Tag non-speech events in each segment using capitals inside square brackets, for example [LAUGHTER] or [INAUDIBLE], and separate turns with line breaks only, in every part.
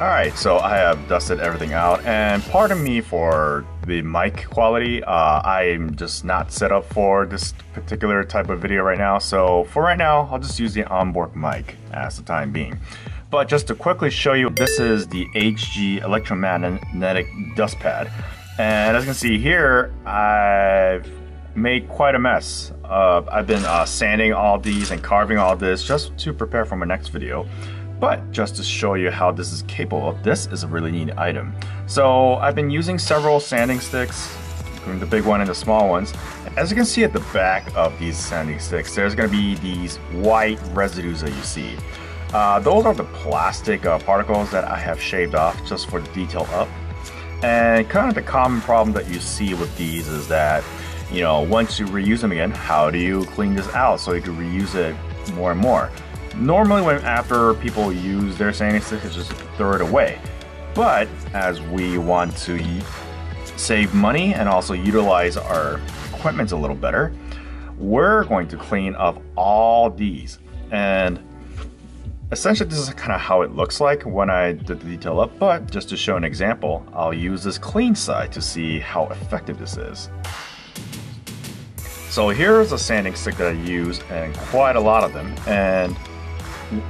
Alright, so I have dusted everything out, and pardon me for the mic quality. Uh, I'm just not set up for this particular type of video right now, so for right now, I'll just use the onboard mic as the time being. But just to quickly show you, this is the HG electromagnetic dust pad. And as you can see here, I've made quite a mess. Uh, I've been uh, sanding all these and carving all this just to prepare for my next video. But just to show you how this is capable, of, this is a really neat item. So I've been using several sanding sticks, the big one and the small ones. As you can see at the back of these sanding sticks, there's gonna be these white residues that you see. Uh, those are the plastic uh, particles that I have shaved off just for the detail up. And kind of the common problem that you see with these is that, you know, once you reuse them again, how do you clean this out so you can reuse it more and more? Normally when after people use their sanding sticks, it's just throw it away. But as we want to save money and also utilize our equipment a little better, we're going to clean up all these. And essentially this is kind of how it looks like when I did the detail up, but just to show an example, I'll use this clean side to see how effective this is. So here's a sanding stick that I use and quite a lot of them. And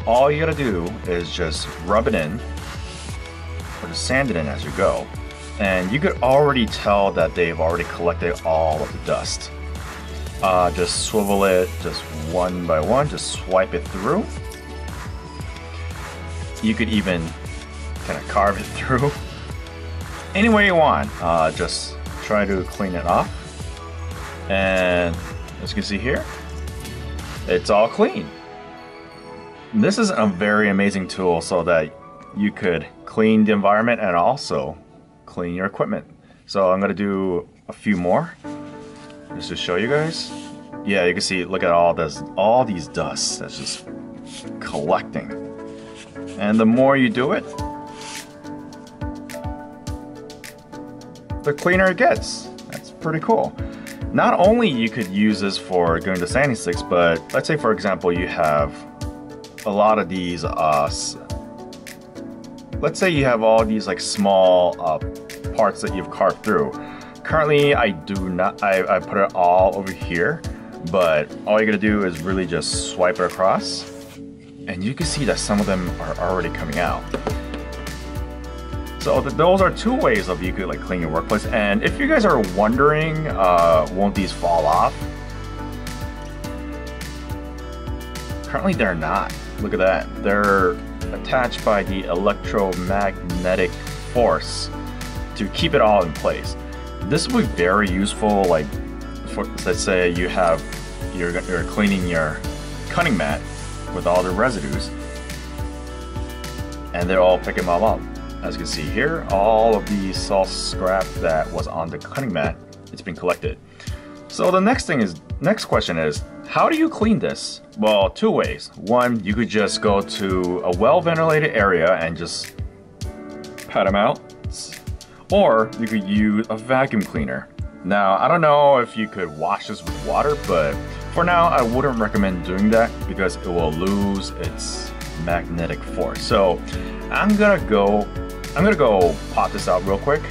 all you gotta do is just rub it in or just sand it in as you go. And you could already tell that they've already collected all of the dust. Uh, just swivel it just one by one, just swipe it through. You could even kind of carve it [LAUGHS] through. Any way you want, uh, just try to clean it off. And as you can see here, it's all clean. This is a very amazing tool so that you could clean the environment and also clean your equipment. So I'm gonna do a few more just to show you guys. Yeah, you can see, look at all this, all these dusts that's just collecting. And the more you do it, the cleaner it gets. That's pretty cool. Not only you could use this for going to sanding sticks, but let's say for example you have a lot of these uh, let's say you have all these like small uh, parts that you've carved through. Currently I do not I, I put it all over here but all you gotta do is really just swipe it across and you can see that some of them are already coming out. So th those are two ways of you could like clean your workplace and if you guys are wondering uh, won't these fall off? Currently they're not Look at that. They're attached by the electromagnetic force to keep it all in place. This would be very useful, like, for, let's say you have, you're, you're cleaning your cutting mat with all the residues, and they're all picking them up. As you can see here, all of the salt scrap that was on the cutting mat, it's been collected. So the next thing is, next question is, how do you clean this? Well, two ways. One, you could just go to a well-ventilated area and just pat them out. Or you could use a vacuum cleaner. Now, I don't know if you could wash this with water, but for now, I wouldn't recommend doing that because it will lose its magnetic force. So I'm gonna go, I'm gonna go pop this out real quick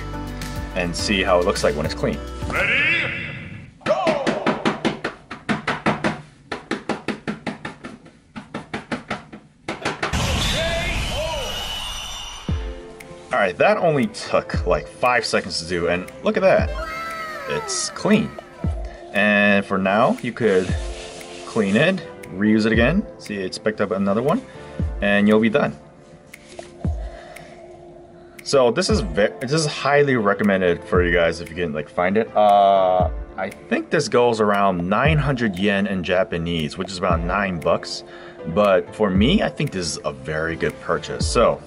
and see how it looks like when it's clean. Ready? Alright, that only took like five seconds to do, and look at that. It's clean. And for now, you could clean it, reuse it again. See, it's picked up another one, and you'll be done. So this is this is highly recommended for you guys if you can like find it. Uh, I think this goes around 900 yen in Japanese, which is about nine bucks. But for me, I think this is a very good purchase. So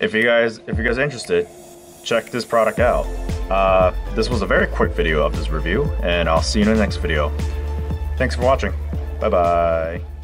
if you guys if you guys are interested, check this product out. Uh, this was a very quick video of this review, and I'll see you in the next video. Thanks for watching. Bye bye.